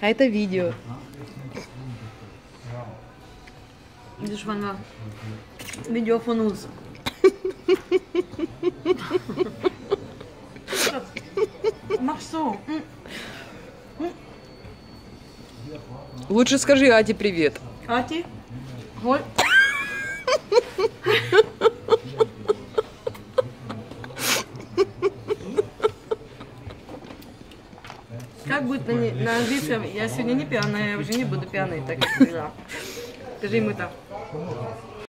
А это видео. Видишь, вона відеофонуз. Максу, Лучше скажи Ате привет. Аті, Голь. Как будет на, на английском? Я сегодня не пьяная, я уже не буду пьяной, так как. Скажи ему так.